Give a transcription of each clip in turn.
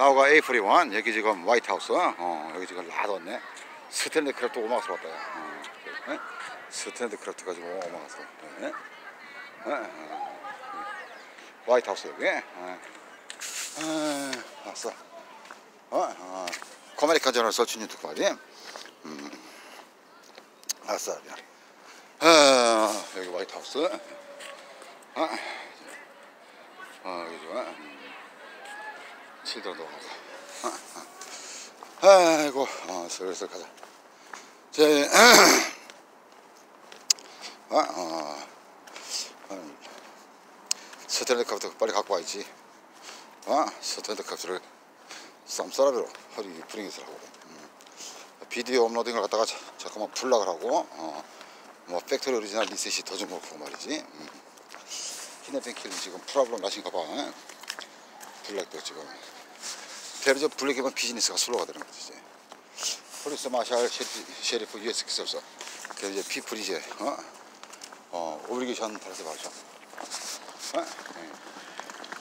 나우가 A41 여기 지금 화이트하우스 어 여기 지금 라더네 스탠드 크래프트 오마가스로 왔다 어, 네? 스탠드 크래프트 가지고 오마가스로 네? 네? 어, 화이트하우스 여기 어. 아, 왔어 어, 어. 저널 서치 뉴트 과지 음. 알았어 미안 아, 여기 화이트하우스 아, 어, 여기 좋아 음. 칠도도 가고 아, 아. 아이고 어, 슬슬 가자 제 아, 어, 어, 스탠드 컵도 빨리 갖고 와야지 어? 스탠드 컵을 쌈싸라비로 허리 브링잇을 하고 음. 비디오 업로딩을 갖다가 자, 잠깐만 불락을 하고 어, 뭐 팩토리 오리지널 리셋이 더 좀 그렇고 말이지 음. 히네펜킬은 지금 프로블럼 나신가 봐 블랙도 지금 대리저 블랙이면 비즈니스가 슬로가 되는 거지 이제. 폴리스 마샬 셰리프, US 기술서 그 이제 피플 이제 어? 어 오블리게이션 팔아서 말이죠 어? 네.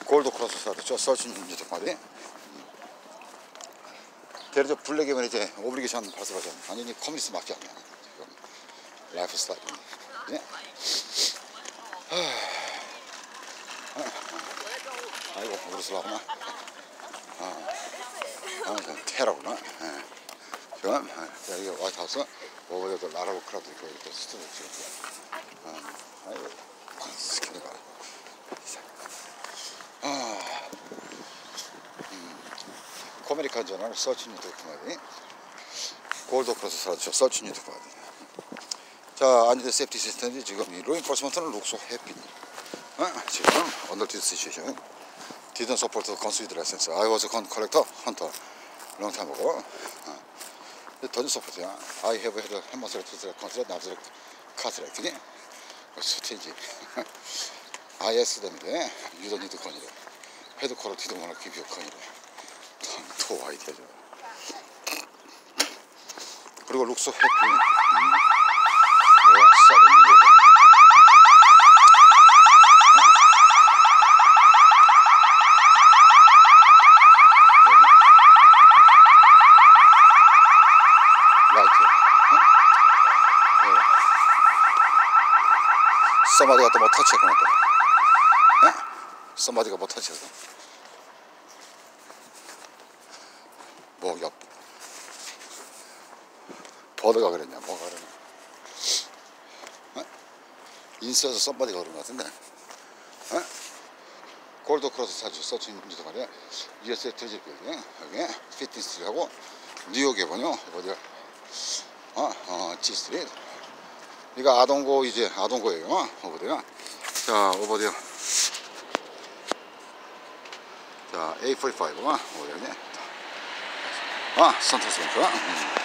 골드 크로스 사도 저 서친 이제 말이 대리저 블랙이면 이제 오블리게이션 팔아서 말이죠 완전히 커뮤니스트 맞지 않냐. 지금 라이프 스타일. 예? 아이고 우리 슬라구나. 아, 아, 테라구나. 예. 지금 예, 여기 와이트하우스 오버데도 라라고 크라도 있고 이렇게 스튜디오 지금 아, 아이고 스키니 봐라 아, 음, 코메리칸 저널 서치 뉴트 코마디 골드 크로스 사죠 서치 뉴트 코마디 자 안드 세프티 시스템이 지금 이 로인포스먼트는 룩소 해피 어? 지금 언더 디스 시츄에이션. didn't support the considered long time ago. Uh, it doesn't support it. I have had a hammer select, considered, now select, car selecting. 스테이지. IS 되는데, you don't need to consider. 헤드 퀄리티도 워낙 기비어 컨이래. 또 아이디어죠. 그리고 룩소 해피. 음. 뭐야, 싸는 라이트. 어? 네. 서마디가 또뭐 터치했구나 또. 네? 서마디가 뭐 터치했어. 뭐 옆. 버드가 그랬냐 뭐가 그랬냐. 어? 인스에서 서마디가 그런 것 같은데. 어? 골드 크로스 사주 서치인지도 말이야. USA 트레지 빌딩 여기 피트니스하고 뉴욕에 보냐 어디야? 어, 어, 지스트릿. 이거 아동고 이제 아동고예요. 오버데요. 자, 오버데요. 자, A45. 오버데요. 아, 선터스 뱅크. 음.